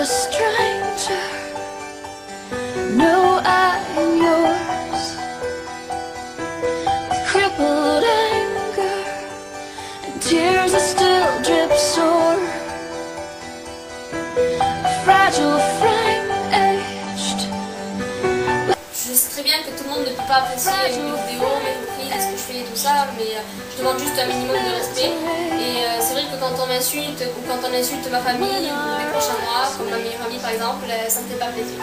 a stranger. No, I'm yours. With crippled anger And tears that still drip sore. Fragile, frame-aged très bien que tout le monde ne peut pas apprécier une vidéo, mais... tout ça, mais euh, je demande juste un minimum de respect. Et euh, c'est vrai que quand on m'insulte ou quand on insulte ma famille ou mes proches à moi, comme ma meilleure amie par exemple, euh, ça me fait pas plaisir.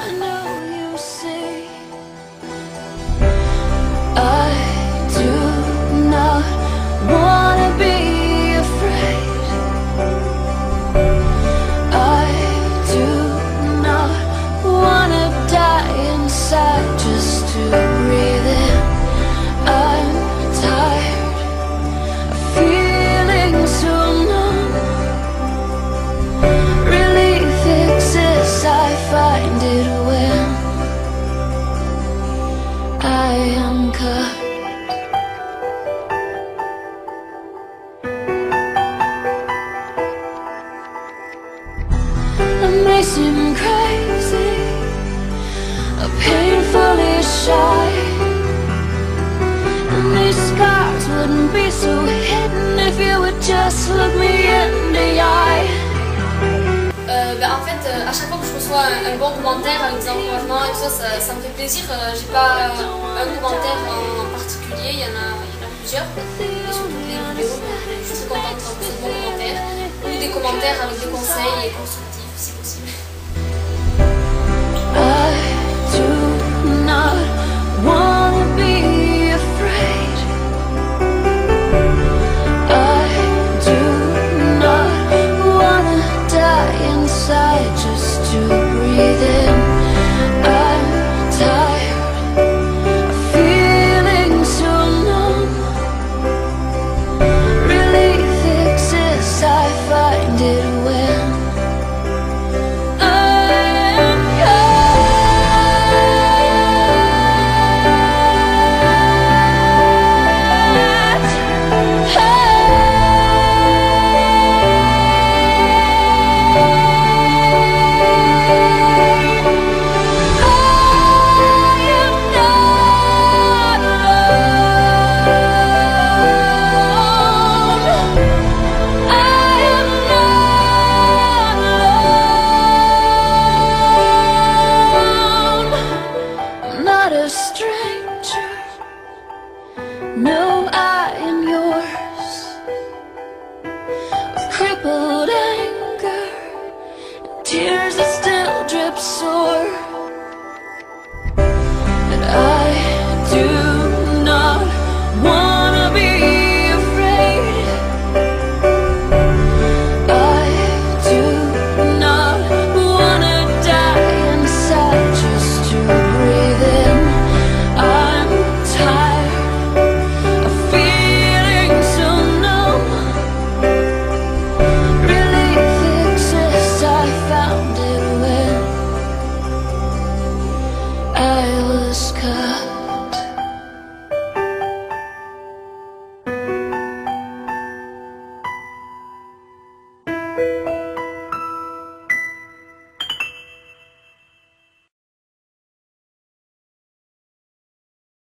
En fait, euh, à chaque fois que je reçois un, un bon commentaire avec des et tout ça, ça, me fait plaisir. Euh, J'ai pas euh, un commentaire en particulier, il y en a, plusieurs. Et sur toutes les vidéos, je suis contente quand vous bons commentaires. Ou des commentaires avec des conseils et constructifs Not a stranger. No, I am yours. With crippled anger, and tears that still drip sore.